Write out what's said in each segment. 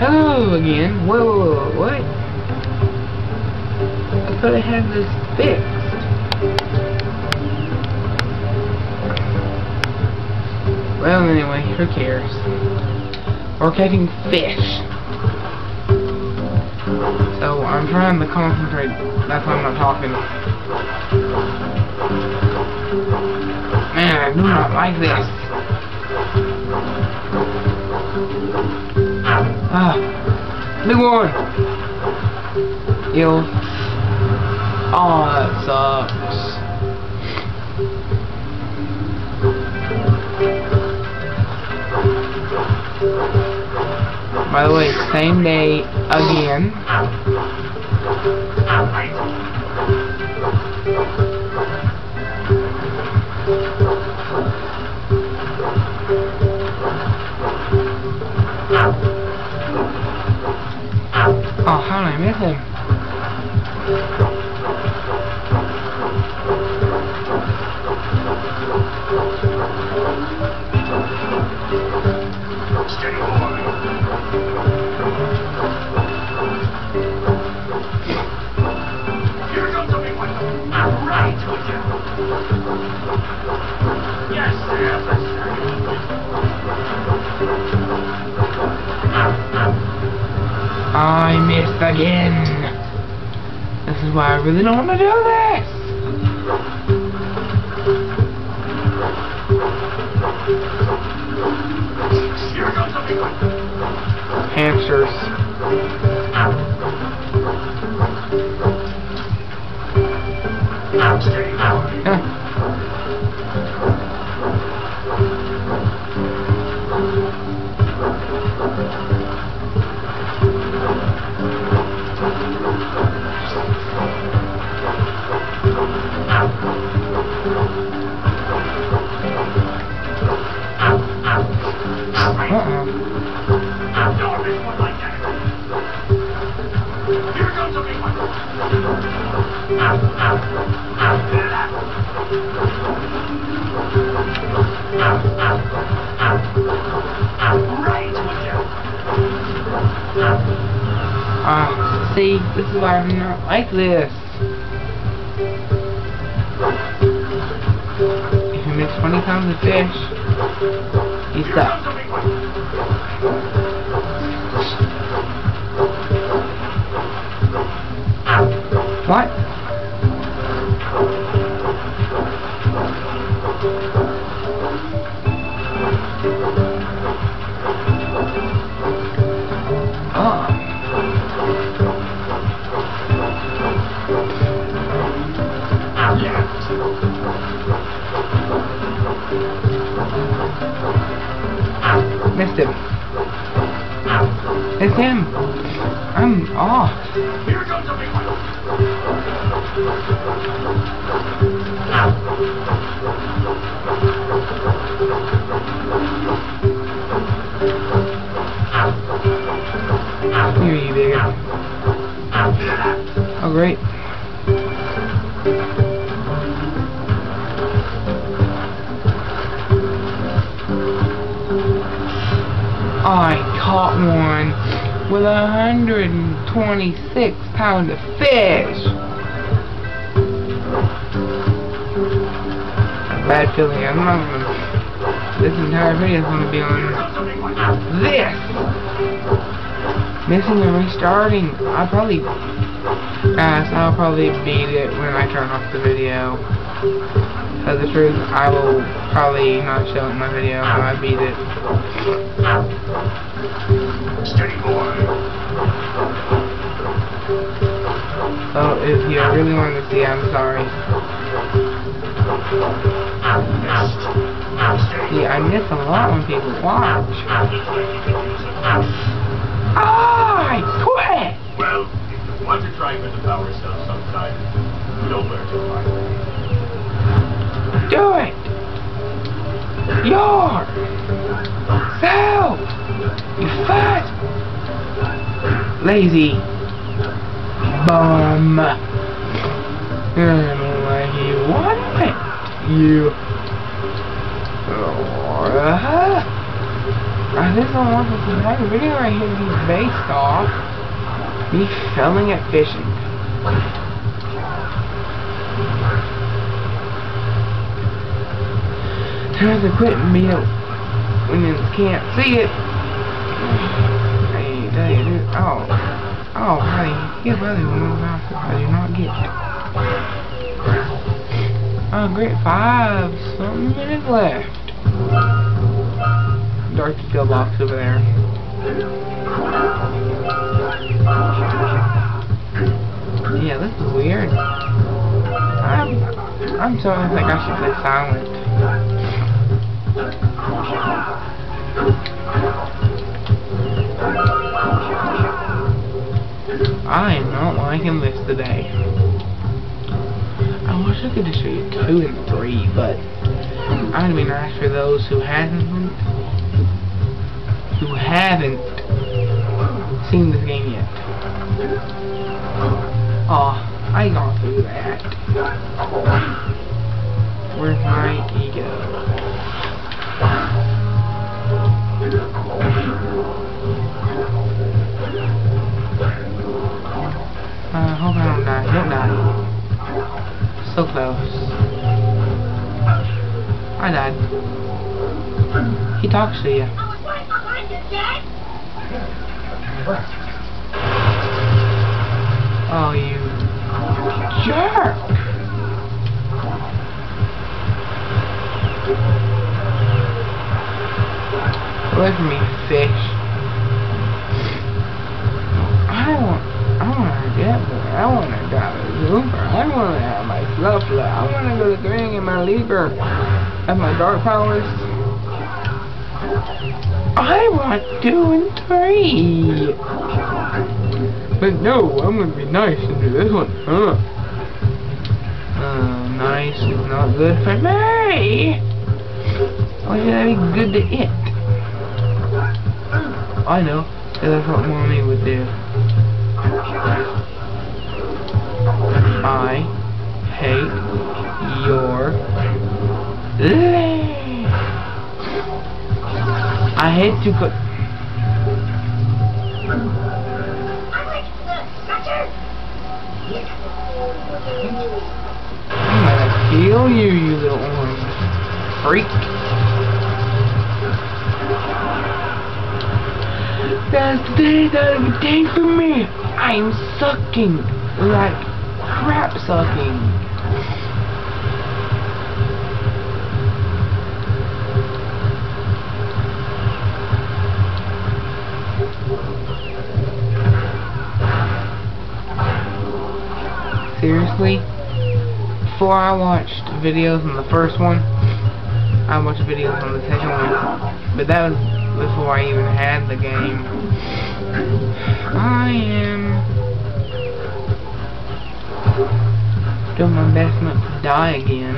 Hello again. Whoa, whoa, whoa, what? I thought I had this fixed. Well, anyway, who cares? We're catching fish. So, I'm trying to concentrate. That's why I'm not talking. Man, I do not like this. Ah, big one. Ew. Oh, that sucks. By the way, same day again. Him? Steady I missed again. This is why I really don't want to do this. Hamsters. Ah, see, this is why I'm not like this. If you miss 20 pounds of fish, big one. What? I'm. Here big you bigger. Oh great. I caught one with a hundred and twenty-six pounds of fish. Bad feeling. I'm not gonna. This entire video is gonna be on this. Missing and restarting. I'll probably. Guys, I'll probably beat it when I turn off the video. Tell the truth, I will probably not show it in my video I beat it. Steady boy. So if you really want to see, I'm sorry. See, I miss a lot when people watch. Looks like you could use it. I quit! Well, if you want to try with the power cell sometime, you know where to find me. Do it! Your self! You fat! Lazy bum! And when you want it, you... I just don't want this entire video right here to be based off me failing at fishing. Trying to quit me out when you can't see it. Hey. Oh. Oh, buddy, one more mouse if I do not get it. Oh, great. Five something minutes left. Dark Darky pillbox over there. Yeah, this is weird. I'm I'm starting to think I should play silent. Not liking this today. I wish I could just show you two and three, but I'd be nice for those who haven't who haven't seen this game yet. Oh, I got through that. Where's my eco? So close. I died. He talks to you. Dad. Oh, you jerk! From me, fish. To fluffler. I want to go to the ring and my lever. and my dark powers. I want two and three. But no, I'm gonna be nice and do this one. Huh? Uh, nice is not good for me. Why should that be good to it? I know. That's what mommy would do. I hate your leg. I hate to go. I'm gonna kill you, you little orange freak. That's the day that of a day for me. I'm sucking like crap sucking. Seriously? Before I watched videos on the first one, I watched videos on the second one. But that was before I even had the game. I am doing my best not to die again.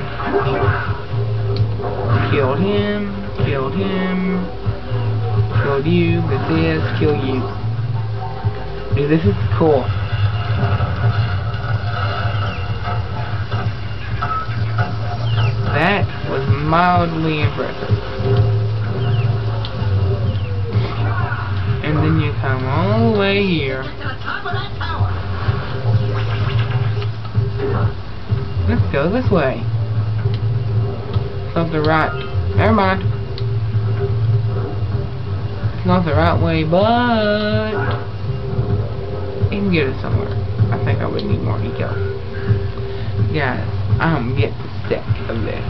Killed him, killed him, killed you, did this, kill you. Dude, this is cool. That was mildly impressive. And then you come all the way here. Go this way. It's not the right. Never mind. It's not the right way, but you can get it somewhere. I think I would need more eco. Guys, I'm getting sick of this.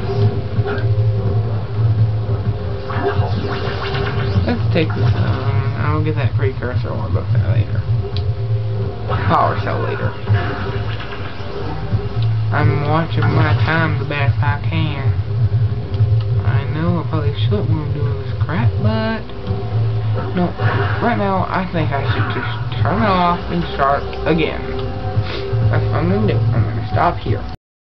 Let's take this. Um, I'll get that precursor. I'll look at later. Power cell later. I'm watching my time the best I can. I know I probably shouldn't be doing this crap, but no. Right now, I think I should just turn it off and start again. That's what I'm gonna do. I'm gonna stop here.